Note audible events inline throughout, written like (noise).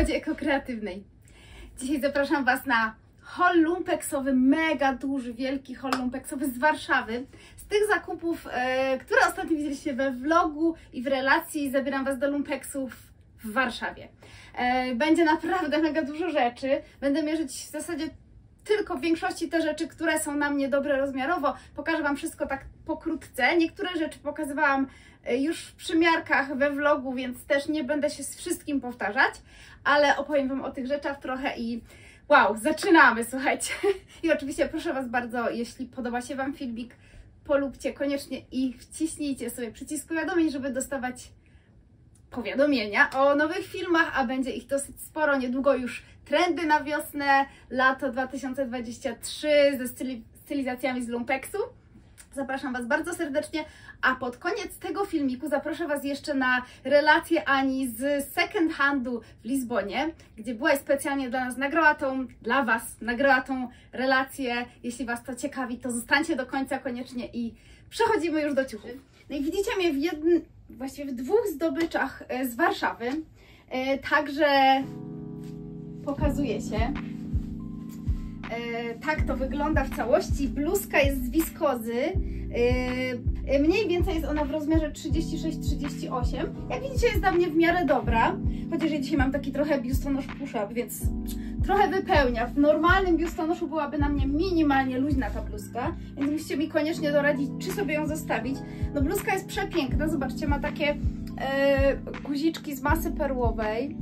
Pogodzie Ekokreatywnej. Dzisiaj zapraszam Was na hol lumpeksowy, mega duży, wielki hol lumpeksowy z Warszawy. Z tych zakupów, e, które ostatnio widzieliście we vlogu i w relacji, zabieram Was do lumpeksów w Warszawie. E, będzie naprawdę (laughs) mega dużo rzeczy. Będę mierzyć w zasadzie tylko w większości te rzeczy, które są na mnie dobre rozmiarowo. Pokażę Wam wszystko tak pokrótce. Niektóre rzeczy pokazywałam już w przymiarkach we vlogu, więc też nie będę się z wszystkim powtarzać, ale opowiem Wam o tych rzeczach trochę i wow, zaczynamy, słuchajcie. (laughs) I oczywiście proszę Was bardzo, jeśli podoba się Wam filmik, polubcie koniecznie i wciśnijcie sobie przycisk powiadomień, żeby dostawać powiadomienia o nowych filmach, a będzie ich dosyć sporo. Niedługo już trendy na wiosnę, lato 2023 ze styli, stylizacjami z lumpeksu. Zapraszam Was bardzo serdecznie, a pod koniec tego filmiku zaproszę Was jeszcze na relację Ani z second handu w Lizbonie, gdzie była specjalnie dla nas nagrała tą, dla Was nagrała tą relację. Jeśli Was to ciekawi, to zostańcie do końca koniecznie i przechodzimy już do ciuchów. No i widzicie mnie w jednym, właściwie w dwóch zdobyczach e, z Warszawy, e, także pokazuje się. E, tak to wygląda w całości. Bluzka jest z wiskozy. E, mniej więcej jest ona w rozmiarze 36-38. Jak widzicie jest dla mnie w miarę dobra. Chociaż ja dzisiaj mam taki trochę biustonosz push-up, więc trochę wypełnia. W normalnym biustonoszu byłaby na mnie minimalnie luźna ta bluzka, więc musicie mi koniecznie doradzić, czy sobie ją zostawić. No bluzka jest przepiękna, zobaczcie, ma takie e, guziczki z masy perłowej.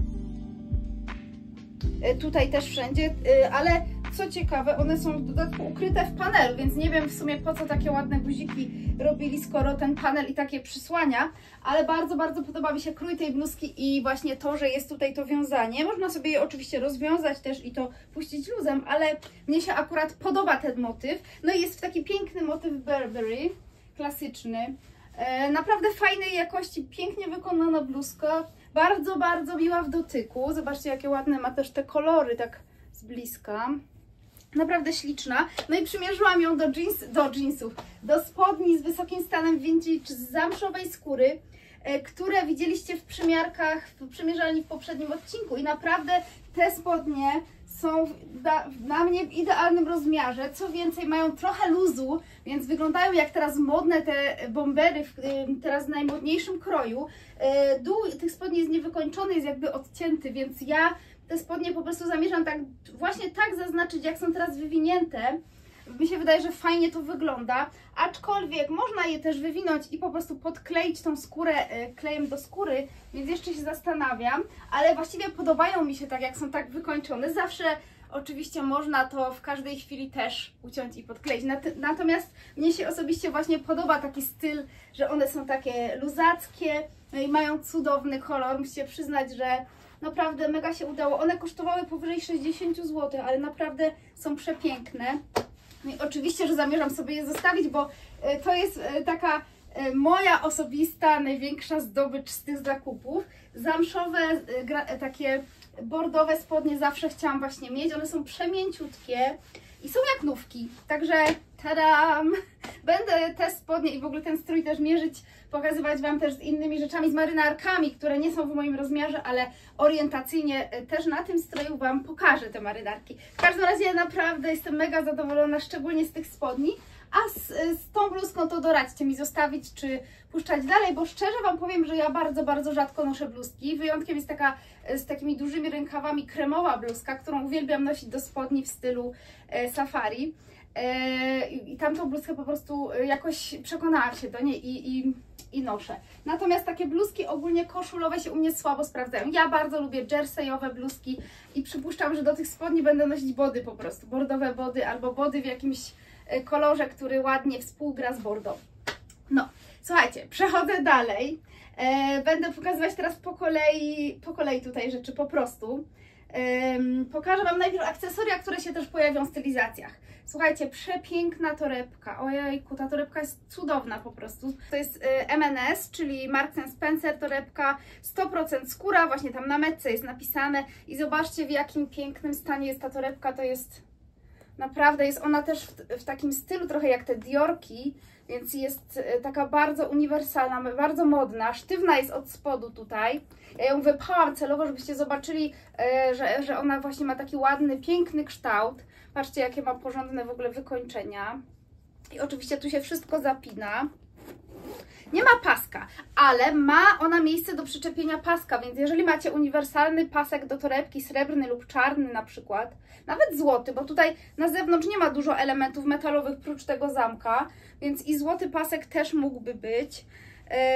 E, tutaj też wszędzie, e, ale co ciekawe, one są w dodatku ukryte w panelu, więc nie wiem w sumie po co takie ładne guziki robili, skoro ten panel i takie przysłania, ale bardzo, bardzo podoba mi się krój tej bluzki i właśnie to, że jest tutaj to wiązanie. Można sobie je oczywiście rozwiązać też i to puścić luzem, ale mnie się akurat podoba ten motyw. No i jest w taki piękny motyw Burberry, klasyczny. E, naprawdę fajnej jakości, pięknie wykonana bluzka, bardzo, bardzo miła w dotyku. Zobaczcie, jakie ładne ma też te kolory, tak z bliska. Naprawdę śliczna. No i przymierzyłam ją do, jeans, do jeansów, do spodni z wysokim stanem vintage z zamszowej skóry, e, które widzieliście w przymiarkach, w przymierzalni w poprzednim odcinku. I naprawdę te spodnie są na mnie w idealnym rozmiarze. Co więcej, mają trochę luzu, więc wyglądają jak teraz modne te bombery w teraz w najmodniejszym kroju. E, dół tych spodni jest niewykończony, jest jakby odcięty, więc ja te spodnie po prostu zamierzam tak właśnie tak zaznaczyć, jak są teraz wywinięte. Mi się wydaje, że fajnie to wygląda, aczkolwiek można je też wywinąć i po prostu podkleić tą skórę e, klejem do skóry, więc jeszcze się zastanawiam, ale właściwie podobają mi się tak, jak są tak wykończone. Zawsze oczywiście można to w każdej chwili też uciąć i podkleić. Natomiast mnie się osobiście właśnie podoba taki styl, że one są takie luzackie no i mają cudowny kolor. Musicie przyznać, że Naprawdę mega się udało. One kosztowały powyżej 60 zł, ale naprawdę są przepiękne. No i oczywiście, że zamierzam sobie je zostawić, bo e, to jest e, taka e, moja osobista, największa zdobycz z tych zakupów. Zamszowe, takie bordowe spodnie zawsze chciałam właśnie mieć. One są przemięciutkie i są jak nówki. Także tadam! (laughs) Będę te spodnie i w ogóle ten strój też mierzyć, pokazywać Wam też z innymi rzeczami, z marynarkami, które nie są w moim rozmiarze, ale orientacyjnie e, też na tym stroju Wam pokażę te marynarki. W każdym razie ja naprawdę jestem mega zadowolona, szczególnie z tych spodni, a z, z tą bluzką to doradźcie mi zostawić, czy puszczać dalej, bo szczerze Wam powiem, że ja bardzo, bardzo rzadko noszę bluzki. Wyjątkiem jest taka e, z takimi dużymi rękawami kremowa bluzka, którą uwielbiam nosić do spodni w stylu e, safari. E, I tamtą bluzkę po prostu e, jakoś przekonałam się do niej i, i, i noszę. Natomiast takie bluzki ogólnie koszulowe się u mnie słabo sprawdzają. Ja bardzo lubię jerseyowe bluzki i przypuszczam, że do tych spodni będę nosić body po prostu. Bordowe body albo body w jakimś e, kolorze, który ładnie współgra z bordo. No, słuchajcie, przechodzę dalej. Będę pokazywać teraz po kolei, po kolei tutaj rzeczy po prostu. Pokażę Wam najpierw akcesoria, które się też pojawią w stylizacjach. Słuchajcie, przepiękna torebka. Ojejku, ta torebka jest cudowna po prostu. To jest y, MNS, czyli Marks Spencer torebka. 100% skóra, właśnie tam na metce jest napisane. I zobaczcie w jakim pięknym stanie jest ta torebka. To jest naprawdę, jest ona też w, w takim stylu trochę jak te Diorki. więc jest e, taka bardzo uniwersalna, bardzo modna, sztywna jest od spodu tutaj. Ja ją wypchałam celowo, żebyście zobaczyli, e, że, że ona właśnie ma taki ładny, piękny kształt. Patrzcie, jakie ma porządne w ogóle wykończenia. I oczywiście tu się wszystko zapina. Nie ma paska, ale ma ona miejsce do przyczepienia paska, więc jeżeli macie uniwersalny pasek do torebki, srebrny lub czarny na przykład, nawet złoty, bo tutaj na zewnątrz nie ma dużo elementów metalowych prócz tego zamka, więc i złoty pasek też mógłby być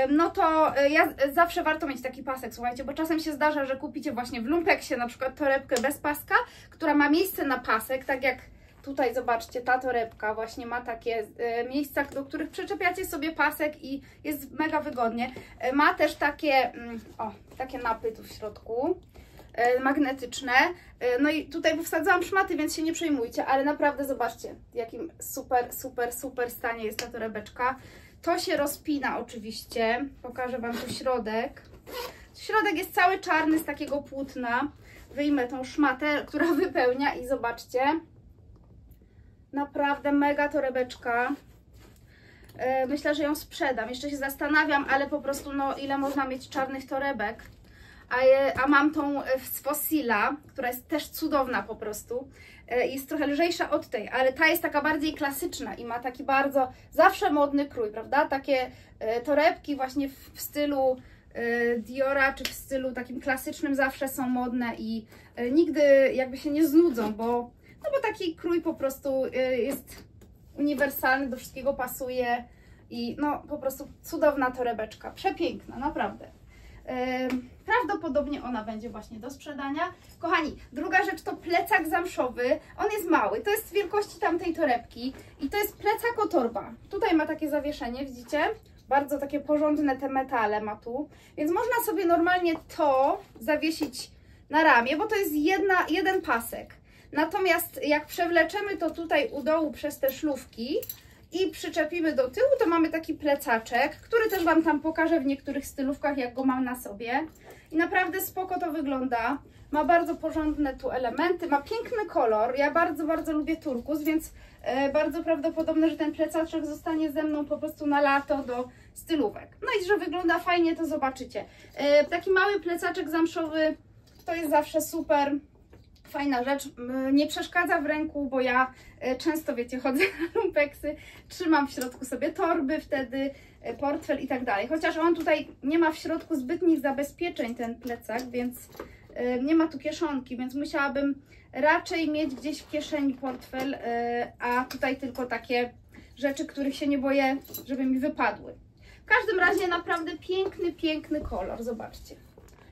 no to e, ja zawsze warto mieć taki pasek, słuchajcie, bo czasem się zdarza, że kupicie właśnie w lumpeksie na przykład torebkę bez paska, która ma miejsce na pasek, tak jak Tutaj zobaczcie, ta torebka właśnie ma takie e, miejsca, do których przyczepiacie sobie pasek i jest mega wygodnie. E, ma też takie, mm, o, takie napy tu w środku magnetyczne. No i tutaj wsadzałam szmaty, więc się nie przejmujcie, ale naprawdę zobaczcie, w jakim super, super, super stanie jest ta torebeczka. To się rozpina oczywiście. Pokażę Wam tu środek. Środek jest cały czarny z takiego płótna. Wyjmę tą szmatę, (laughs) która wypełnia i zobaczcie, Naprawdę mega torebeczka. E, myślę, że ją sprzedam. Jeszcze się zastanawiam, ale po prostu no ile można mieć czarnych torebek. A, a mam tą z Fossila, która jest też cudowna po prostu. E, jest trochę lżejsza od tej, ale ta jest taka bardziej klasyczna i ma taki bardzo zawsze modny krój, prawda? Takie e, torebki właśnie w, stylu Diora, czy w stylu takim klasycznym zawsze są modne i nigdy jakby się nie znudzą, bo no bo taki krój po prostu jest uniwersalny, do wszystkiego pasuje i no po prostu cudowna torebeczka, przepiękna, naprawdę. Prawdopodobnie ona będzie właśnie do sprzedania. Kochani, druga rzecz to plecak zamszowy. On jest mały, to jest wielkości tamtej torebki i to jest plecak o torba. Tutaj ma takie zawieszenie, widzicie? Bardzo takie porządne te metale ma tu. Więc można sobie normalnie to zawiesić na ramię, bo to jest jedna, jeden pasek. Natomiast jak przewleczemy to tutaj u dołu przez te szlówki i przyczepimy do tyłu, to mamy taki plecaczek, który też Wam tam pokażę w niektórych stylówkach, jak go mam na sobie. I naprawdę spoko to wygląda. Ma bardzo porządne tu elementy, ma piękny kolor. Ja bardzo, bardzo lubię turkus, więc e, bardzo prawdopodobne, że ten plecaczek zostanie ze mną po prostu na lato do stylówek. No i że wygląda fajnie, to zobaczycie. E, taki mały plecaczek zamszowy to jest zawsze super fajna rzecz, nie przeszkadza w ręku, bo ja e, często, wiecie, chodzę na lumpeksy, trzymam w środku sobie torby wtedy, e, portfel i tak dalej. Chociaż on tutaj nie ma w środku zbytnich zabezpieczeń, ten plecak, więc e, nie ma tu kieszonki, więc musiałabym raczej mieć gdzieś w kieszeni portfel, a tutaj tylko takie rzeczy, których się nie boję, żeby mi wypadły. W każdym razie naprawdę piękny, piękny kolor, zobaczcie.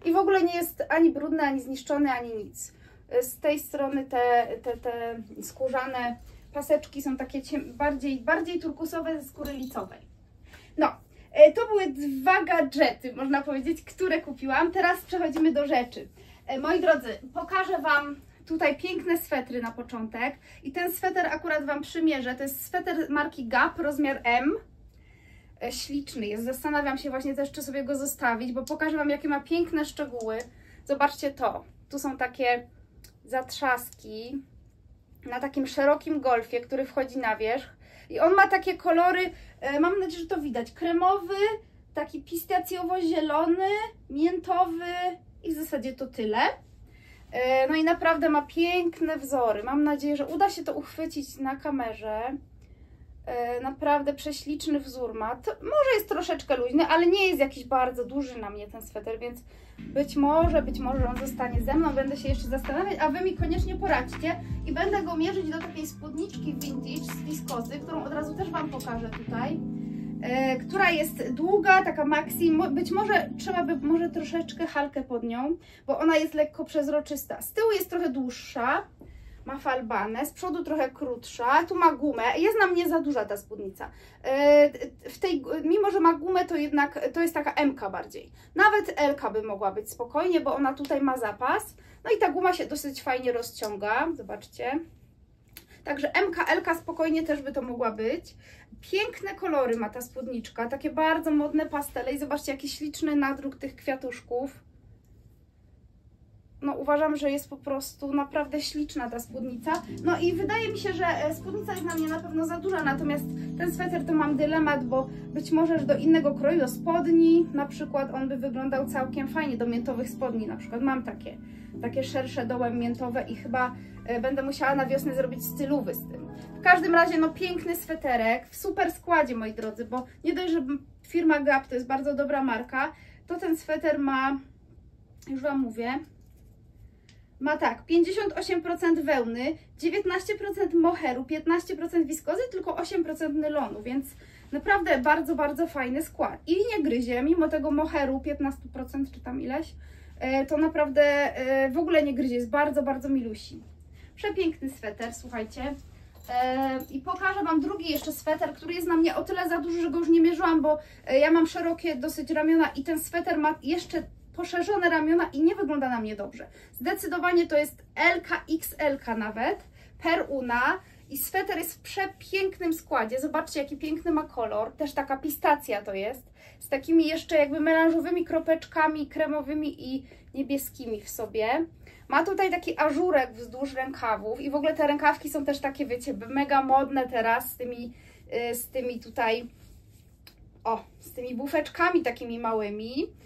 I w ogóle nie jest ani brudny, ani zniszczony, ani nic. Z tej strony te, te, te skórzane paseczki są takie bardziej, bardziej turkusowe ze skóry licowej. No, e, to były dwa gadżety, można powiedzieć, które kupiłam. Teraz przechodzimy do rzeczy. E, moi drodzy, pokażę Wam tutaj piękne swetry na początek. I ten sweter akurat Wam przymierzę. To jest sweter marki Gap, rozmiar M. E, śliczny jest. Zastanawiam się właśnie też, czy sobie go zostawić, bo pokażę Wam, jakie ma piękne szczegóły. Zobaczcie to. Tu są takie zatrzaski na takim szerokim golfie, który wchodzi na wierzch. I on ma takie kolory, e, mam nadzieję, że to widać, kremowy, taki pistacjowo-zielony, miętowy i w zasadzie to tyle. E, no i naprawdę ma piękne wzory. Mam nadzieję, że uda się to uchwycić na kamerze. E, naprawdę prześliczny wzór ma. To może jest troszeczkę luźny, ale nie jest jakiś bardzo duży na mnie ten sweter, więc być może, być może on zostanie ze mną, będę się jeszcze zastanawiać, a Wy mi koniecznie poradźcie i będę go mierzyć do takiej spódniczki vintage z wiskozy, którą od razu też Wam pokażę tutaj, e, która jest długa, taka maxi, być może trzeba by może troszeczkę halkę pod nią, bo ona jest lekko przezroczysta. Z tyłu jest trochę dłuższa, ma falbanę, z przodu trochę krótsza, tu ma gumę, jest na mnie za duża ta spódnica. E, w tej, mimo, że ma gumę, to jednak to jest taka MK bardziej. Nawet LK by mogła być spokojnie, bo ona tutaj ma zapas. No i ta guma się dosyć fajnie rozciąga, zobaczcie. Także MK, LK spokojnie też by to mogła być. Piękne kolory ma ta spódniczka, takie bardzo modne pastele i zobaczcie jaki śliczny nadruk tych kwiatuszków. No uważam, że jest po prostu naprawdę śliczna ta spódnica. No i wydaje mi się, że e, spódnica jest na mnie na pewno za duża, natomiast ten sweter to mam dylemat, bo być może do innego kroju, do spodni na przykład on by wyglądał całkiem fajnie, do miętowych spodni na przykład. Mam takie, takie szersze dołem miętowe i chyba e, będę musiała na wiosnę zrobić stylowy z tym. W każdym razie no piękny sweterek, w super składzie moi drodzy, bo nie dość, że firma Gap to jest bardzo dobra marka, to ten sweter ma, już Wam mówię, ma tak, 58% wełny, 19% moheru, 15% wiskozy, tylko 8% nylonu, więc naprawdę bardzo, bardzo fajny skład. I nie gryzie, mimo tego moheru 15% czy tam ileś, e, to naprawdę e, w ogóle nie gryzie, jest bardzo, bardzo milusi. Przepiękny sweter, słuchajcie. E, I pokażę Wam drugi jeszcze sweter, który jest na mnie o tyle za duży, że go już nie mierzyłam, bo ja mam szerokie dosyć ramiona i ten sweter ma jeszcze poszerzone ramiona i nie wygląda na mnie dobrze. Zdecydowanie to jest LK, XL nawet, per una i sweter jest w przepięknym składzie. Zobaczcie, jaki piękny ma kolor. Też taka pistacja to jest. Z takimi jeszcze jakby melanżowymi kropeczkami kremowymi i niebieskimi w sobie. Ma tutaj taki ażurek wzdłuż rękawów i w ogóle te rękawki są też takie, wiecie, mega modne teraz z tymi, y, z tymi tutaj, o, z tymi bufeczkami takimi małymi.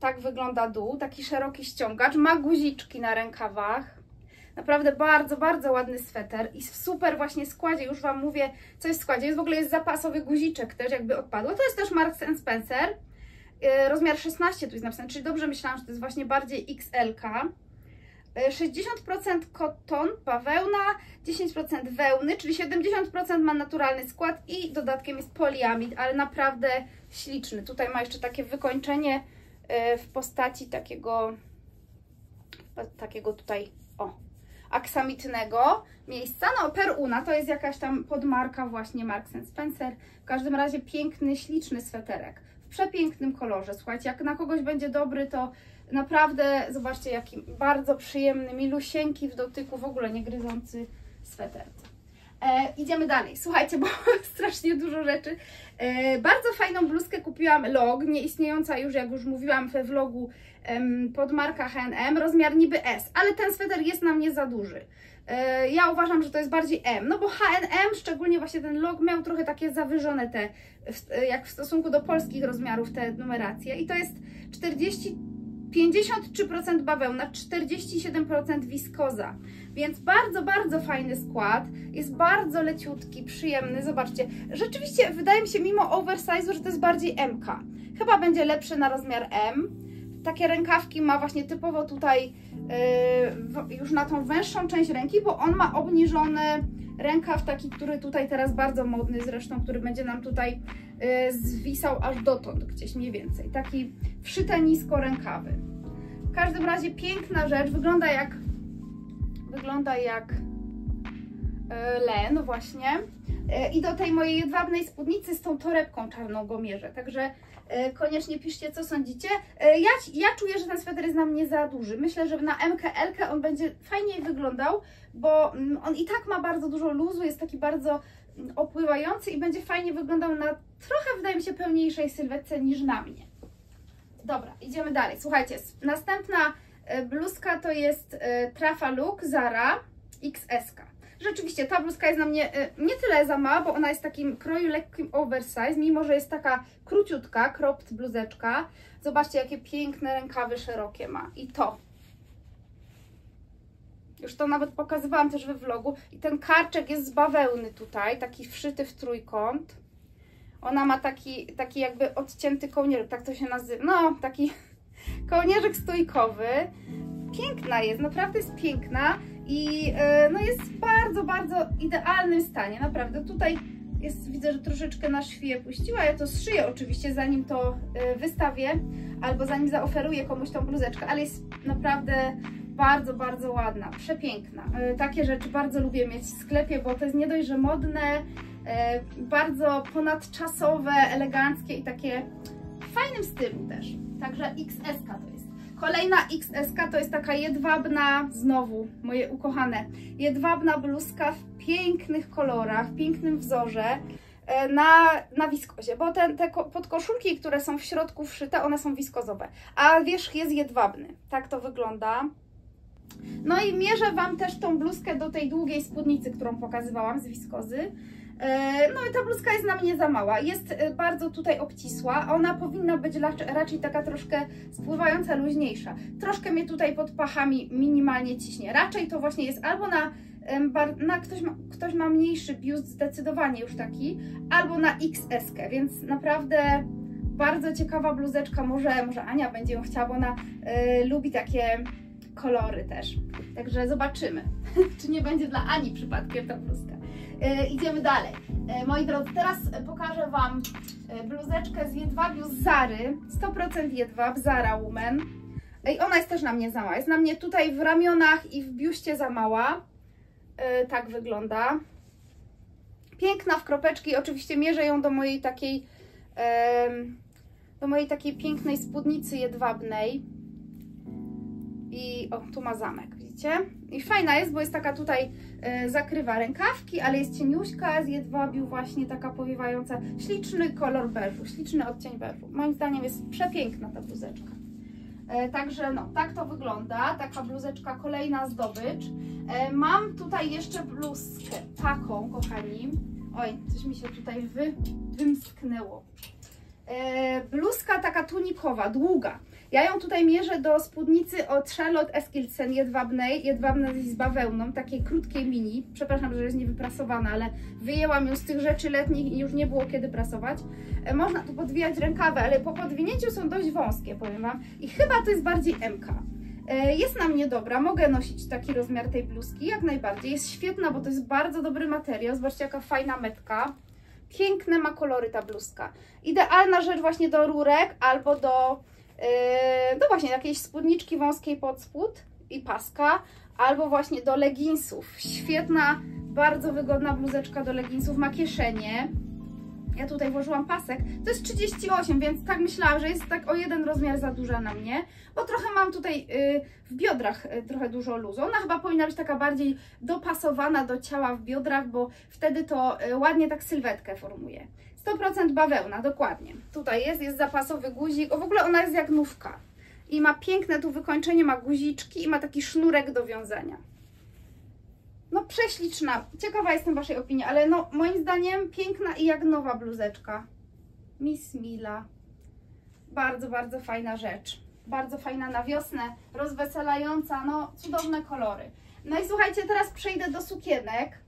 Tak wygląda dół, taki szeroki ściągacz, ma guziczki na rękawach. Naprawdę bardzo, bardzo ładny sweter i w super właśnie składzie, już Wam mówię, co jest w składzie. Jest w ogóle jest zapasowy guziczek też jakby odpadło. To jest też Marks Spencer, yy, rozmiar 16 tu jest napisane, czyli dobrze myślałam, że to jest właśnie bardziej XL. 60% koton, bawełna, 10% wełny, czyli 70% ma naturalny skład i dodatkiem jest poliamid, ale naprawdę śliczny. Tutaj ma jeszcze takie wykończenie E, w postaci takiego, takiego tutaj, o, aksamitnego miejsca. No, Peruna to jest jakaś tam podmarka właśnie Marks Spencer. W każdym razie piękny, śliczny sweterek w przepięknym kolorze. Słuchajcie, jak na kogoś będzie dobry, to naprawdę zobaczcie, jaki bardzo przyjemny, milusieńki w dotyku, w ogóle nie gryzący sweter. E, idziemy dalej. Słuchajcie, bo (laughs) strasznie dużo rzeczy. E, bardzo fajną bluzkę kupiłam Log, nieistniejąca już, jak już mówiłam we vlogu, em, pod marka H&M, rozmiar niby S, ale ten sweter jest na mnie za duży. E, ja uważam, że to jest bardziej M, no bo H&M, szczególnie właśnie ten log, miał trochę takie zawyżone te, jak w stosunku do polskich rozmiarów te numeracje i to jest 40 53% bawełna, 47% wiskoza. Więc bardzo, bardzo fajny skład. Jest bardzo leciutki, przyjemny. Zobaczcie, rzeczywiście wydaje mi się mimo oversize'u, że to jest bardziej MK. Chyba będzie lepszy na rozmiar M. Takie rękawki ma właśnie typowo tutaj yy, już na tą węższą część ręki, bo on ma obniżony rękaw taki, który tutaj teraz bardzo modny zresztą, który będzie nam tutaj yy, zwisał aż dotąd gdzieś mniej więcej. Taki wszyte nisko rękawy. W każdym razie piękna rzecz, wygląda jak wygląda jak e, len właśnie. E, I do tej mojej jedwabnej spódnicy z tą torebką czarną gomierzę. Także e, koniecznie piszcie, co sądzicie. Ja, ja czuję, że ten sweter jest na mnie za duży. Myślę, że na MKL on będzie fajniej wyglądał, bo mm, on i tak ma bardzo dużo luzu, jest taki bardzo mm, opływający i będzie fajnie wyglądał na trochę, wydaje mi się, pełniejszej sylwetce niż na mnie. Dobra, idziemy dalej. Słuchajcie, następna bluzka to jest e, Trafa Look Zara XS. -ka. Rzeczywiście ta bluzka jest na mnie e, nie tyle za mała, bo ona jest takim kroju lekkim oversize, mimo że jest taka króciutka, cropped bluzeczka. Zobaczcie jakie piękne rękawy szerokie ma. I to. Już to nawet pokazywałam też we vlogu. I ten karczek jest z bawełny tutaj, taki wszyty w trójkąt. Ona ma taki, taki jakby odcięty kołnierz, tak to się nazywa. No, taki Kołnierzyk stójkowy. Piękna jest, naprawdę jest piękna i e, no jest w bardzo, bardzo idealnym stanie, naprawdę. Tutaj jest, widzę, że troszeczkę na szwie puściła, ja to zszyję oczywiście zanim to e, wystawię albo zanim zaoferuję komuś tą bluzeczkę, ale jest naprawdę bardzo, bardzo ładna, przepiękna. E, takie rzeczy bardzo lubię mieć w sklepie, bo to jest nie dość, że modne, bardzo ponadczasowe, eleganckie i takie w fajnym stylu też. Także XS to jest. Kolejna XS to jest taka jedwabna, znowu moje ukochane, jedwabna bluzka w pięknych kolorach, w pięknym wzorze e, na, na wiskozie, bo te, te podkoszulki, które są w środku wszyte, one są wiskozowe, a wierzch jest jedwabny. Tak to wygląda. No i mierzę Wam też tą bluzkę do tej długiej spódnicy, którą pokazywałam z wiskozy. E, no i ta bluzka jest na mnie za mała, jest e, bardzo tutaj obcisła, ona powinna być raczej taka troszkę spływająca, luźniejsza. Troszkę mnie tutaj pod pachami minimalnie ciśnie, raczej to właśnie jest albo na, na ktoś, ma, ktoś ma mniejszy biust, zdecydowanie już taki, albo na XS, więc naprawdę bardzo ciekawa bluzeczka, może, może Ania będzie ją chciała, bo ona y, lubi takie kolory też. Także zobaczymy, (laughs) czy nie będzie dla Ani przypadkiem ta bluzka. E, idziemy dalej. E, moi drodzy, teraz pokażę Wam e, bluzeczkę z jedwabiu z Zary. 100% jedwab, Zara Woman. I ona jest też na mnie za mała. Jest na mnie tutaj w ramionach i w biuście za mała. Tak wygląda. Piękna w kropeczki. Oczywiście mierzę ją do mojej takiej do mojej takiej pięknej spódnicy jedwabnej. I o, tu ma zamek widzicie? I fajna jest, bo jest taka tutaj, e, zakrywa rękawki, ale jest cieniuśka, z jedwabiu właśnie taka powiewająca. Śliczny kolor beżu, śliczny odcień beżu. Moim zdaniem jest przepiękna ta bluzeczka. E, także no, tak to wygląda, taka bluzeczka, kolejna zdobycz. E, mam tutaj jeszcze bluzkę taką, kochani. Oj, coś mi się tutaj wy, wymsknęło. E, bluzka taka tunikowa, długa. Ja ją tutaj mierzę do spódnicy od Charlotte Eskilsen jedwabnej, jedwabnej z bawełną, takiej krótkiej mini. Przepraszam, że jest niewyprasowana, ale wyjęłam ją z tych rzeczy letnich i już nie było kiedy prasować. E, można tu podwijać rękawy, ale po podwinięciu są dość wąskie, powiem Wam. I chyba to jest bardziej MK. E, jest na mnie dobra, mogę nosić taki rozmiar tej bluzki, jak najbardziej. Jest świetna, bo to jest bardzo dobry materiał. Zobaczcie, jaka fajna metka. Piękne ma kolory ta bluzka. Idealna rzecz właśnie do rurek albo do no właśnie jakiejś spódniczki wąskiej pod spód i paska, albo właśnie do leginsów. Świetna, bardzo wygodna bluzeczka do leginsów, ma kieszenie. Ja tutaj włożyłam pasek, to jest 38, więc tak myślałam, że jest tak o jeden rozmiar za duża na mnie, bo trochę mam tutaj yy, w biodrach yy, trochę dużo luzu. Ona chyba powinna być taka bardziej dopasowana do ciała w biodrach, bo wtedy to ładnie tak sylwetkę formuje. 100% bawełna, dokładnie. Tutaj jest, jest zapasowy guzik. O, w ogóle ona jest jak nówka. I ma piękne tu wykończenie, ma guziczki i ma taki sznurek do wiązania. No prześliczna. Ciekawa jestem Waszej opinii, ale no moim zdaniem piękna i jak nowa bluzeczka. Miss Mila. Bardzo, bardzo fajna rzecz. Bardzo fajna na wiosnę, rozweselająca, no cudowne kolory. No i słuchajcie, teraz przejdę do sukienek.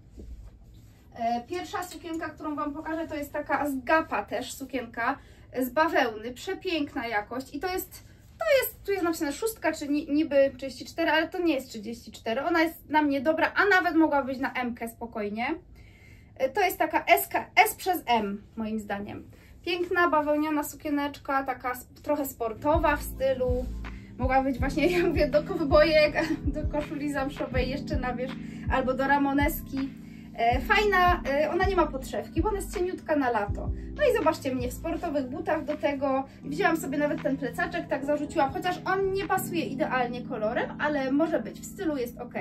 E, pierwsza sukienka, którą Wam pokażę, to jest taka z Gapa też sukienka z bawełny, przepiękna jakość i to jest, to jest, tu jest napisane szóstka, czy niby 34, ale to nie jest 34, ona jest na mnie dobra, a nawet mogła być na M spokojnie. E, to jest taka S, S przez M moim zdaniem. Piękna, bawełniana sukieneczka, taka trochę sportowa w stylu, mogła być właśnie, (laughs) ja mówię, do kowbojek, do koszuli zamszowej jeszcze na wierzch, albo do ramoneski. E, fajna, e, ona nie ma podszewki, bo ona jest cieniutka na lato. No i zobaczcie mnie w sportowych butach do tego. Wzięłam sobie nawet ten plecaczek, tak zarzuciłam, chociaż on nie pasuje idealnie kolorem, ale może być, w stylu jest ok.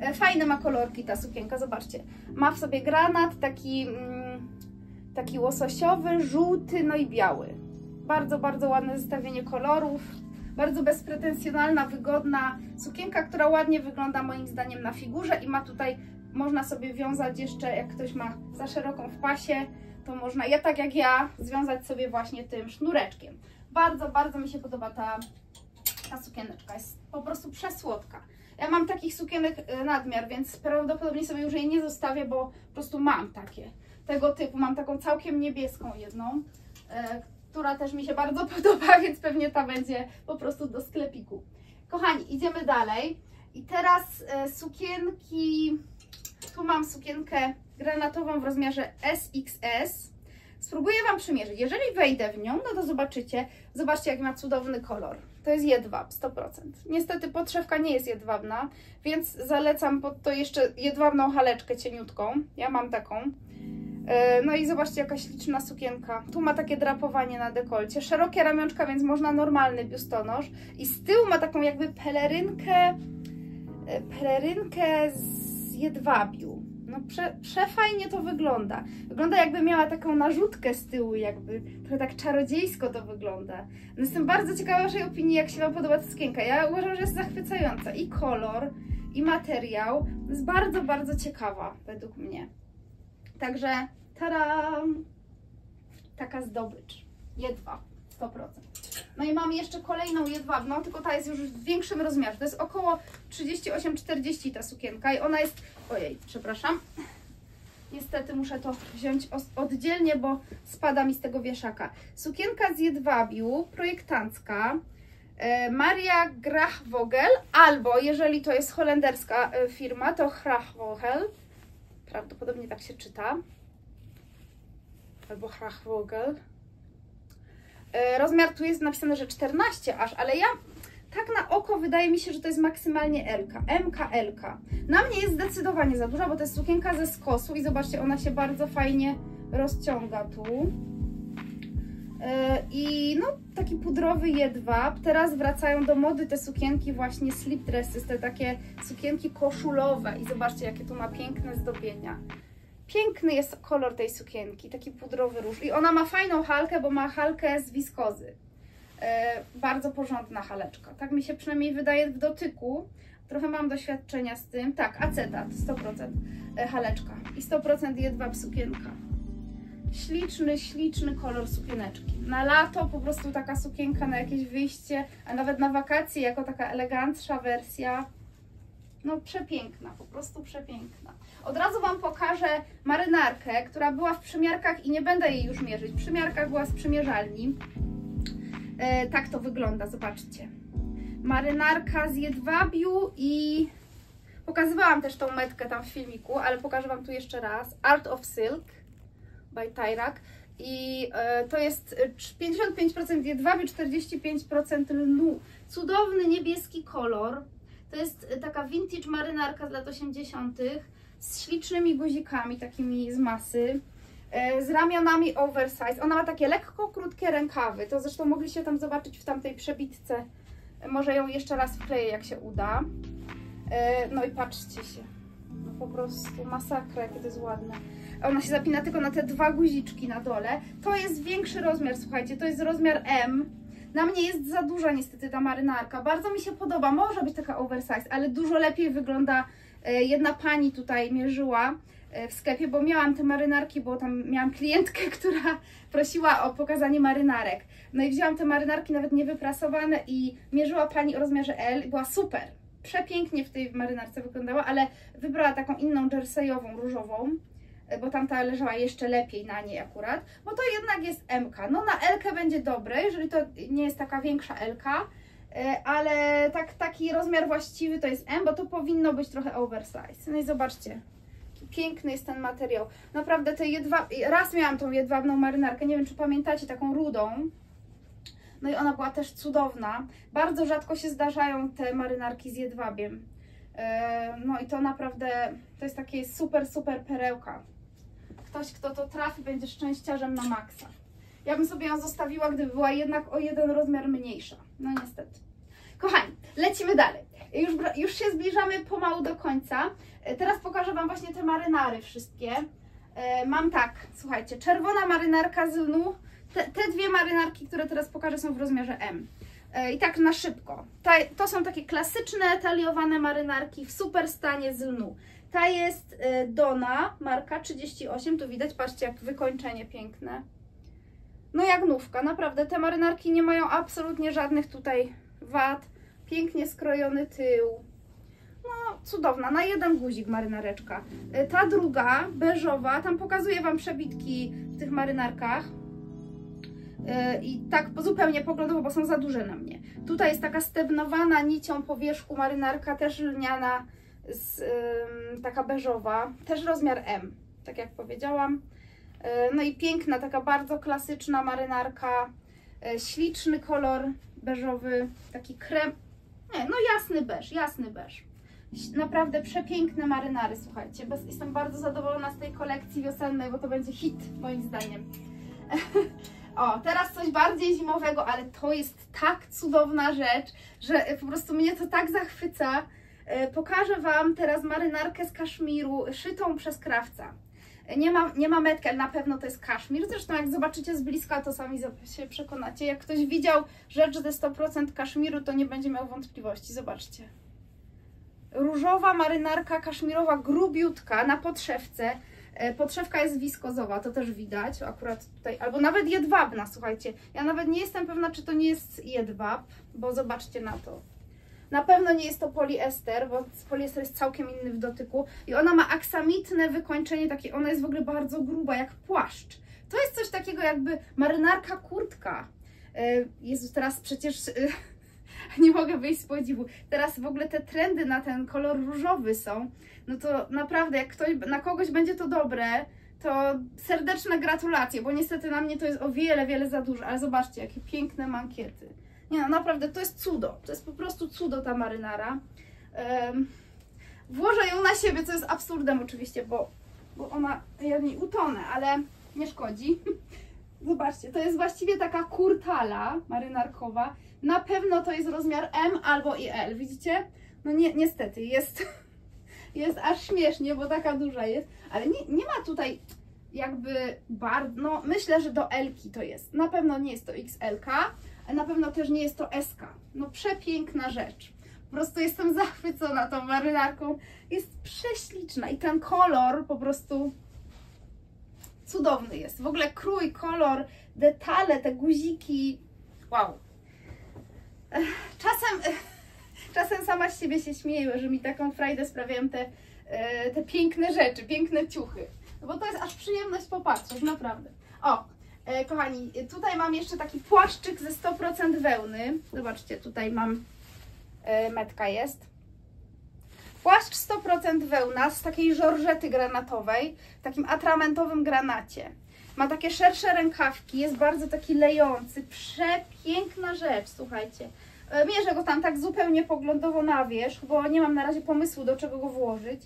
E, fajne ma kolorki ta sukienka, zobaczcie. Ma w sobie granat, taki, mm, taki łososiowy, żółty, no i biały. Bardzo, bardzo ładne zestawienie kolorów. Bardzo bezpretensjonalna, wygodna sukienka, która ładnie wygląda moim zdaniem na figurze i ma tutaj można sobie wiązać jeszcze, jak ktoś ma za szeroką w pasie, to można, ja tak jak ja, związać sobie właśnie tym sznureczkiem. Bardzo, bardzo mi się podoba ta, ta sukieneczka, jest po prostu przesłodka. Ja mam takich sukienek y, nadmiar, więc prawdopodobnie sobie już jej nie zostawię, bo po prostu mam takie, tego typu. Mam taką całkiem niebieską jedną, e, która też mi się bardzo (laughs) podoba, więc pewnie ta będzie po prostu do sklepiku. Kochani, idziemy dalej. I teraz e, sukienki tu mam sukienkę granatową w rozmiarze SXS. Spróbuję Wam przymierzyć. Jeżeli wejdę w nią, no to zobaczycie, zobaczcie jaki ma cudowny kolor. To jest jedwab, 100%. Niestety podszewka nie jest jedwabna, więc zalecam pod to jeszcze jedwabną haleczkę cieniutką. Ja mam taką. E, no i zobaczcie jaka śliczna sukienka. Tu ma takie drapowanie na dekolcie. Szerokie ramionczka, więc można normalny biustonosz. I z tyłu ma taką jakby pelerynkę, e, pelerynkę z jedwabiu. No prze, przefajnie to wygląda. Wygląda jakby miała taką narzutkę z tyłu, jakby trochę tak czarodziejsko to wygląda. No jestem bardzo ciekawa waszej opinii, jak się wam podoba ta sukienka. Ja uważam, że jest zachwycająca. I kolor, i materiał. Jest bardzo, bardzo ciekawa według mnie. Także taram! Taka zdobycz. Jedwab, 100%. No i mam jeszcze kolejną jedwabną, tylko ta jest już w większym rozmiarze. To jest około 38-40 ta sukienka i ona jest... Ojej, przepraszam. Niestety muszę to wziąć oddzielnie, bo spada mi z tego wieszaka. Sukienka z jedwabiu, projektancka. E, Maria Grachvogel, albo jeżeli to jest holenderska e, firma, to Grachvogel. Prawdopodobnie tak się czyta. Albo Grachvogel. E, rozmiar tu jest napisane, że 14 aż, ale ja tak na oko wydaje mi się, że to jest maksymalnie LK, MKLK. Na mnie jest zdecydowanie za duża, bo to jest sukienka ze skosu i zobaczcie, ona się bardzo fajnie rozciąga tu. E, I no, taki pudrowy jedwab. Teraz wracają do mody te sukienki właśnie slip dresses, te takie sukienki koszulowe. I zobaczcie, jakie tu ma piękne zdobienia. Piękny jest kolor tej sukienki, taki pudrowy róż. I ona ma fajną halkę, bo ma halkę z wiskozy. E, bardzo porządna haleczka. Tak mi się przynajmniej wydaje w dotyku. Trochę mam doświadczenia z tym. Tak, acetat, 100% e, haleczka. I 100% jedwab sukienka. Śliczny, śliczny kolor sukieneczki. Na lato po prostu taka sukienka na jakieś wyjście, a nawet na wakacje jako taka elegantsza wersja. No przepiękna, po prostu przepiękna. Od razu Wam pokażę marynarkę, która była w przymiarkach i nie będę jej już mierzyć. W przymiarkach była z przymierzalni. E, tak to wygląda, zobaczcie. Marynarka z jedwabiu i pokazywałam też tą metkę tam w filmiku, ale pokażę Wam tu jeszcze raz. Art of Silk by Tyrak. I e, to jest 55% jedwabiu, 45% lnu. Cudowny niebieski kolor. To jest taka vintage marynarka z lat 80. z ślicznymi guzikami, takimi z masy. E, z ramionami oversize. Ona ma takie lekko krótkie rękawy. To zresztą mogliście tam zobaczyć w tamtej przebitce. Może ją jeszcze raz wkleję, jak się uda. E, no i patrzcie się. No po prostu masakra, jakie to jest ładne. Ona się zapina tylko na te dwa guziczki na dole. To jest większy rozmiar, słuchajcie. To jest rozmiar M. Na mnie jest za duża niestety ta marynarka. Bardzo mi się podoba. Może być taka oversize, ale dużo lepiej wygląda. E, jedna pani tutaj mierzyła E, w sklepie, bo miałam te marynarki, bo tam miałam klientkę, (laughs) która prosiła o pokazanie marynarek. No i wzięłam te marynarki nawet niewyprasowane i mierzyła pani o rozmiarze L i była super. Przepięknie w tej marynarce wyglądała, ale wybrała taką inną jerseyową, różową, e, bo tamta leżała jeszcze lepiej na niej akurat, bo to jednak jest MK. No na L będzie dobre, jeżeli to nie jest taka większa LK, ale tak, taki rozmiar właściwy to jest M, bo to powinno być trochę oversize. No i zobaczcie, piękny jest ten materiał. Naprawdę te jedwab... Raz miałam tą jedwabną marynarkę, nie wiem czy pamiętacie, taką rudą. No i ona była też cudowna. Bardzo rzadko się zdarzają te marynarki z jedwabiem. E, no i to naprawdę, to jest takie super, super perełka. Ktoś, kto to trafi, będzie szczęściarzem na maksa. Ja bym sobie ją zostawiła, gdyby była jednak o jeden rozmiar mniejsza. No niestety. Kochani, lecimy dalej. Już, już się zbliżamy pomału do końca. E, teraz pokażę Wam właśnie te marynary wszystkie. E, mam tak, słuchajcie, czerwona marynarka z lnu. Te, te dwie marynarki, które teraz pokażę są w rozmiarze M. E, I tak na szybko. To są takie klasyczne taliowane marynarki w super stanie z lnu. Ta jest Dona, marka 38, tu widać, patrzcie jak wykończenie piękne. No jak nówka, naprawdę te marynarki nie mają absolutnie żadnych tutaj wad. Pięknie skrojony tył, no, cudowna, na jeden guzik marynareczka. Y, ta druga, beżowa, tam pokazuję Wam przebitki w tych marynarkach. Y, I tak zupełnie poglądowo, bo są za duże na mnie. Tutaj jest taka stebnowana nicią po wierzchu marynarka, też lniana, z, taka beżowa, też rozmiar M, tak jak powiedziałam. Y, no i piękna, taka bardzo klasyczna marynarka, śliczny kolor beżowy, taki krem, nie, no jasny beż, jasny beż. Naprawdę przepiękne marynary, słuchajcie. Jestem bardzo zadowolona z tej kolekcji wiosennej, bo to będzie hit, moim zdaniem. (laughs) o, teraz coś bardziej zimowego, ale to jest tak cudowna rzecz, że po prostu mnie to tak zachwyca. E, Pokażę Wam teraz marynarkę z kaszmiru szytą przez krawca. Nie ma, nie ma metki, ale na pewno to jest kaszmir. Zresztą jak zobaczycie z bliska, to sami się przekonacie. Jak ktoś widział rzecz ze 100% kaszmiru, to nie będzie miał wątpliwości. Zobaczcie. Różowa marynarka kaszmirowa, grubiutka na podszewce. E, Podszewka jest wiskozowa, to też widać akurat tutaj, albo nawet jedwabna, słuchajcie. Ja nawet nie jestem pewna, czy to nie jest jedwab, bo zobaczcie na to. Na pewno nie jest to poliester, bo poliester jest całkiem inny w dotyku. I ona ma aksamitne wykończenie, takie, ona jest w ogóle bardzo gruba, jak płaszcz. To jest coś takiego jakby marynarka kurtka. E, Jezus, teraz przecież e, (laughs) nie mogę wyjść z podziwu. Teraz w ogóle te trendy na ten kolor różowy są. No to naprawdę, jak ktoś, na kogoś będzie to dobre, to serdeczne gratulacje, bo niestety na mnie to jest o wiele, wiele za dużo. Ale zobaczcie, jakie piękne mankiety. Nie no, naprawdę, to jest cudo. To jest po prostu cudo ta marynara. Włożę ją na siebie, co jest absurdem oczywiście, bo, bo ona, ja w niej utonę, ale nie szkodzi. (laughs) Zobaczcie, to jest właściwie taka kurtala marynarkowa. Na pewno to jest rozmiar M albo L, widzicie? No nie, niestety, jest, (laughs) jest aż śmiesznie, bo taka duża jest, ale nie, nie ma tutaj jakby bardzo, no myślę, że do L-ki to jest. Na pewno nie jest to XL-ka, na pewno też nie jest to SK. No przepiękna rzecz. Po prostu jestem (laughs) zachwycona tą marynarką. Jest prześliczna i ten kolor po prostu cudowny jest. W ogóle krój, kolor, detale, te guziki. Wow. Czasem, (laughs) czasem sama z siebie się śmieję, że mi taką frajdę sprawiają te, e, te piękne rzeczy, piękne ciuchy. No bo to jest aż przyjemność popatrzeć, naprawdę. O, kochani, tutaj mam jeszcze taki płaszczyk ze 100% wełny. Zobaczcie, tutaj mam, e, metka jest. Płaszcz 100% wełna z takiej żorżety granatowej, takim atramentowym granacie. Ma takie szersze rękawki, jest bardzo taki lejący, przepiękna rzecz, słuchajcie. E, Mierzę go tam tak zupełnie poglądowo na wierzch, bo nie mam na razie pomysłu do czego go włożyć.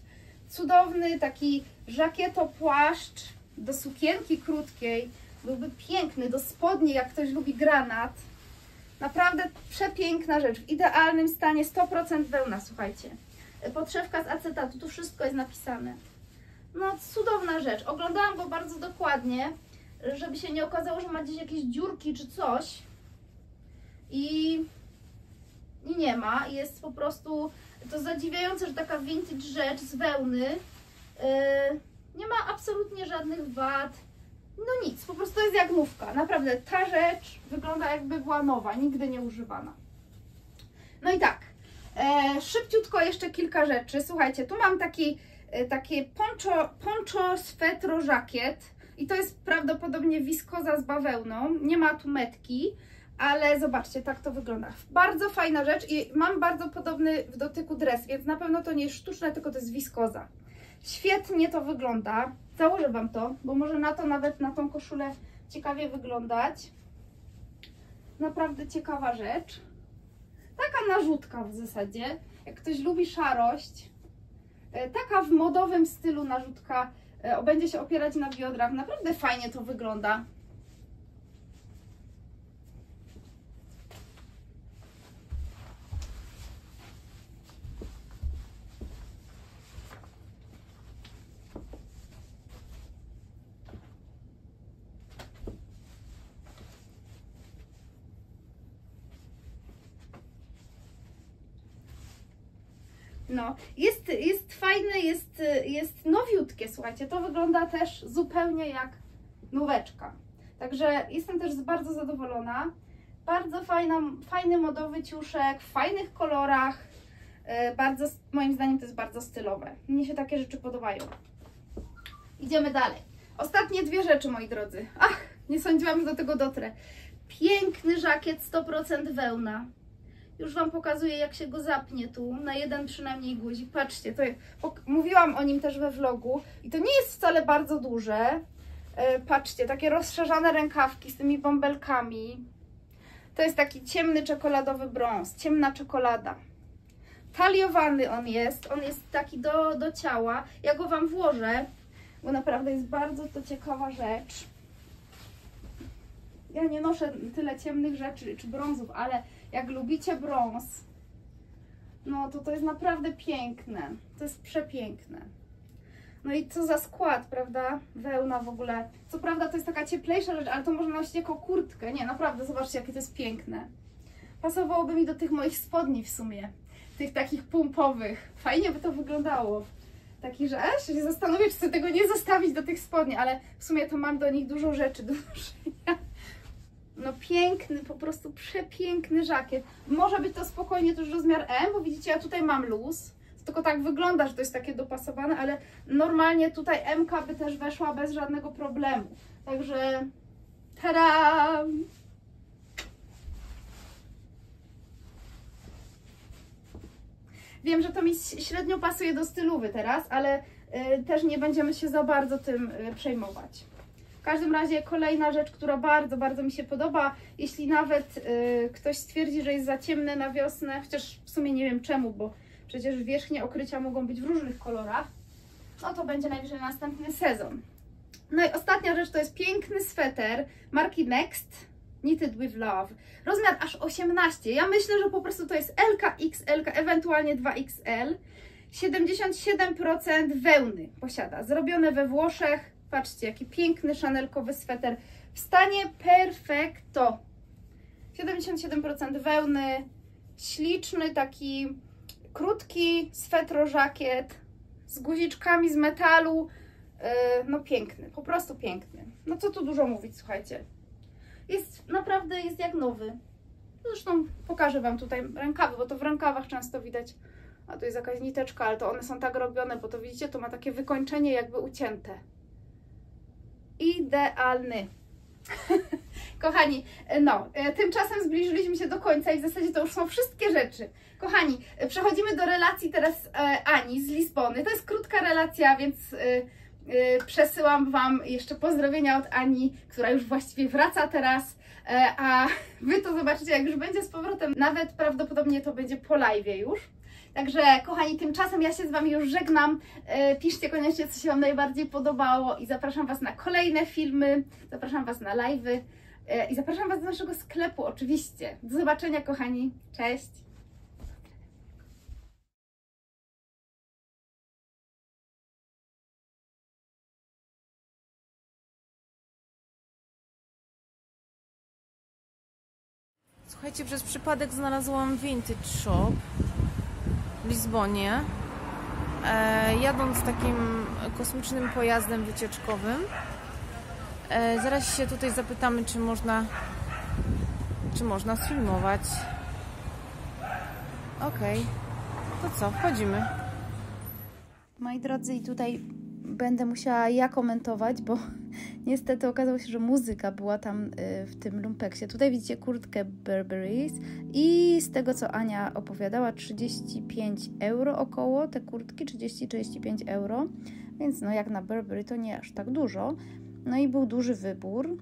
Cudowny taki żakietopłaszcz do sukienki krótkiej, byłby piękny, do spodni jak ktoś lubi granat. Naprawdę przepiękna rzecz, w idealnym stanie, 100% wełna, słuchajcie. Podszewka z acetatu, tu wszystko jest napisane. No, cudowna rzecz. Oglądałam go bardzo dokładnie, żeby się nie okazało, że ma gdzieś jakieś dziurki czy coś. I, i nie ma. Jest po prostu to zadziwiające, że taka vintage rzecz z wełny yy, nie ma absolutnie żadnych wad. No nic, po prostu to jest jak nówka. Naprawdę, ta rzecz wygląda jakby była nowa, nigdy nie używana. No i tak, e, szybciutko jeszcze kilka rzeczy. Słuchajcie, tu mam taki e, takie poncho, poncho swetro żakiet i to jest prawdopodobnie wiskoza z bawełną. Nie ma tu metki, ale zobaczcie, tak to wygląda. Bardzo fajna rzecz i mam bardzo podobny w dotyku dres, więc na pewno to nie jest sztuczne, tylko to jest wiskoza. Świetnie to wygląda. Założę Wam to, bo może na to nawet na tą koszulę ciekawie wyglądać. Naprawdę ciekawa rzecz. Taka narzutka w zasadzie. Jak ktoś lubi szarość, e, taka w modowym stylu narzutka e, będzie się opierać na biodrach. Naprawdę fajnie to wygląda. No, jest, jest fajne, jest, jest nowiutkie, słuchajcie, to wygląda też zupełnie jak nóweczka. Także jestem też bardzo zadowolona. Bardzo fajna, fajny modowy ciuszek, w fajnych kolorach. E, Bardzo, moim zdaniem to jest bardzo stylowe. Mnie się takie rzeczy podobają. Idziemy dalej. Ostatnie dwie rzeczy, moi drodzy. Ach, nie sądziłam, że do tego dotrę. Piękny żakiet, 100% wełna. Już Wam pokazuję, jak się go zapnie tu, na jeden przynajmniej guzik. Patrzcie, to mówiłam o nim też we vlogu i to nie jest wcale bardzo duże. E, Patrzcie, takie rozszerzane rękawki z tymi bąbelkami. To jest taki ciemny czekoladowy brąz, ciemna czekolada. Taliowany on jest, on jest taki do, do ciała. Ja go Wam włożę, bo naprawdę jest bardzo to ciekawa rzecz. Ja nie noszę tyle ciemnych rzeczy czy brązów, ale jak lubicie brąz, No to to jest naprawdę piękne. To jest przepiękne. No i co za skład, prawda? Wełna w ogóle. Co prawda to jest taka cieplejsza rzecz, ale to można nosić jako kurtkę. Nie, naprawdę, zobaczcie jakie to jest piękne. Pasowałoby mi do tych moich spodni w sumie. Tych takich pumpowych. Fajnie by to wyglądało. Taki, że aż się zastanowię, czy chcę tego nie zostawić do tych spodni, ale w sumie to mam do nich dużo rzeczy do (laughs) noszenia. No piękny, po prostu przepiękny żakiet. Może być to spokojnie też rozmiar M, bo widzicie, ja tutaj mam luz. Tylko tak wygląda, że to jest takie dopasowane, ale normalnie tutaj M by też weszła bez żadnego problemu. Także tada! Wiem, że to mi średnio pasuje do stylowy teraz, ale y, też nie będziemy się za bardzo tym y, przejmować. Każdym razie kolejna rzecz, która bardzo, bardzo mi się podoba, jeśli nawet y, ktoś stwierdzi, że jest za ciemne na wiosnę, chociaż w sumie nie wiem czemu, bo przecież wierzchnie okrycia mogą być w różnych kolorach, no to będzie najwyżej następny sezon. No i ostatnia rzecz to jest piękny sweter marki Next Knitted with Love. Rozmiar aż 18. Ja myślę, że po prostu to jest LK, XL, ewentualnie 2XL. 77% wełny posiada. Zrobione we Włoszech. Patrzcie, jaki piękny szanelkowy sweter w stanie perfecto. 77% wełny, śliczny, taki krótki swetro-żakiet z guziczkami z metalu. Yy, no piękny, po prostu piękny. No co tu dużo mówić, słuchajcie. Jest naprawdę, jest jak nowy. Zresztą pokażę Wam tutaj rękawy, bo to w rękawach często widać. A tu jest jakaś niteczka, ale to one są tak robione, bo to widzicie, to ma takie wykończenie jakby ucięte. Idealny. (laughs) Kochani, no, e, tymczasem zbliżyliśmy się do końca i w zasadzie to już są wszystkie rzeczy. Kochani, e, przechodzimy do relacji teraz e, Ani z Lizbony. To jest krótka relacja, więc przesyłam Wam jeszcze pozdrowienia od Ani, która już właściwie wraca teraz, a (laughs) Wy to zobaczycie, jak już będzie z powrotem. Nawet prawdopodobnie to będzie po live już. Także kochani, tymczasem ja się z Wami już żegnam. E, piszcie koniecznie, co się Wam najbardziej podobało i zapraszam Was na kolejne filmy, zapraszam Was na live'y e, i zapraszam Was do naszego sklepu oczywiście. Do zobaczenia kochani, cześć! Słuchajcie, przez przypadek znalazłam Vintage Shop Lizbonie. E, jadąc takim kosmicznym pojazdem wycieczkowym. E, zaraz się tutaj zapytamy, czy można czy można sfilmować. Okej. Okay. To co, wchodzimy. Moi drodzy, i tutaj będę musiała ja komentować, bo (laughs) niestety okazało się, że muzyka była tam y, w tym lumpeksie. Tutaj widzicie kurtkę Burberry's i z tego, co Ania opowiadała, 35 euro około te kurtki, 30-35 euro, więc no jak na Burberry to nie aż tak dużo. No i był duży wybór.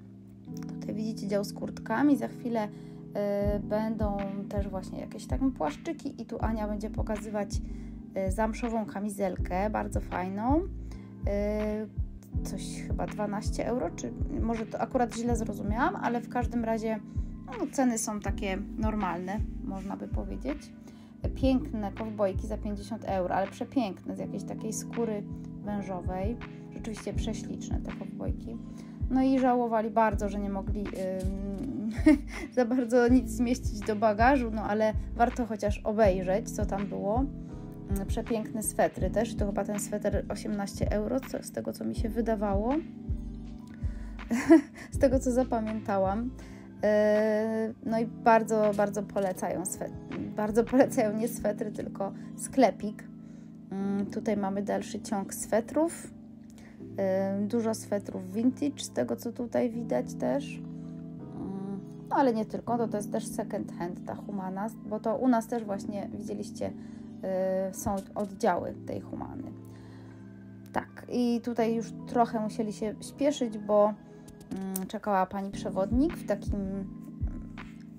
Tutaj widzicie dział z kurtkami, za chwilę y, będą też właśnie jakieś takie płaszczyki i tu Ania będzie pokazywać y, zamszową kamizelkę, bardzo fajną. Y, coś chyba 12 euro, czy może to akurat źle zrozumiałam, ale w każdym razie no, ceny są takie normalne, można by powiedzieć. Piękne kowbojki za 50 euro, ale przepiękne, z jakiejś takiej skóry wężowej. Rzeczywiście prześliczne te kowbojki. No i żałowali bardzo, że nie mogli yy, (laughs) za bardzo nic zmieścić do bagażu, no ale warto chociaż obejrzeć, co tam było. Mm, przepiękne swetry też. To chyba ten sweter 18 euro, z tego co mi się wydawało. (laughs) z tego co zapamiętałam. E, no i bardzo, bardzo polecają swetry. Bardzo polecają nie swetry, tylko sklepik. Mm, tutaj mamy dalszy ciąg swetrów. E, dużo swetrów vintage, z tego co tutaj widać też. Mm, no ale nie tylko, to, to jest też second hand ta Humana, bo to u nas też właśnie widzieliście są oddziały tej humany. Tak, i tutaj już trochę musieli się śpieszyć, bo mm, czekała pani przewodnik w takim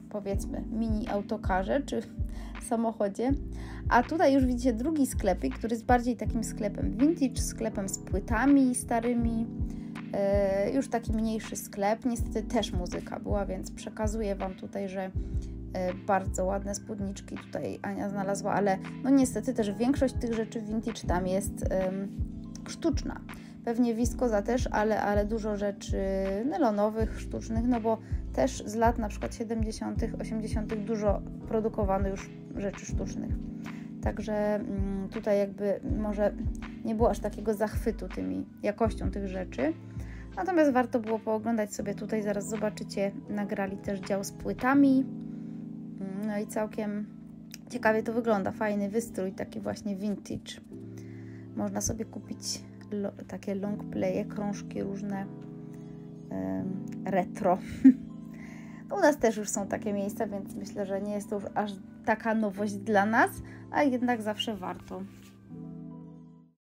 powiedzmy mini autokarze czy (laughs) samochodzie. A tutaj już widzicie drugi sklepik, który jest bardziej takim sklepem vintage, sklepem z płytami starymi. Y, już taki mniejszy sklep. Niestety też muzyka była, więc przekazuję Wam tutaj, że bardzo ładne spódniczki tutaj Ania znalazła, ale no niestety też większość tych rzeczy vintage tam jest sztuczna. Pewnie wiskoza też, ale, ale dużo rzeczy nylonowych, sztucznych, no bo też z lat na przykład 70., 80. dużo produkowano już rzeczy sztucznych. Także mm, tutaj jakby może nie było aż takiego zachwytu tymi jakością tych rzeczy. Natomiast warto było pooglądać sobie tutaj, zaraz zobaczycie, nagrali też dział z płytami. No i całkiem ciekawie to wygląda. Fajny wystrój, taki właśnie vintage. Można sobie kupić lo, takie long playe, krążki różne em, retro. (laughs) U nas też już są takie miejsca, więc myślę, że nie jest to już aż taka nowość dla nas, a jednak zawsze warto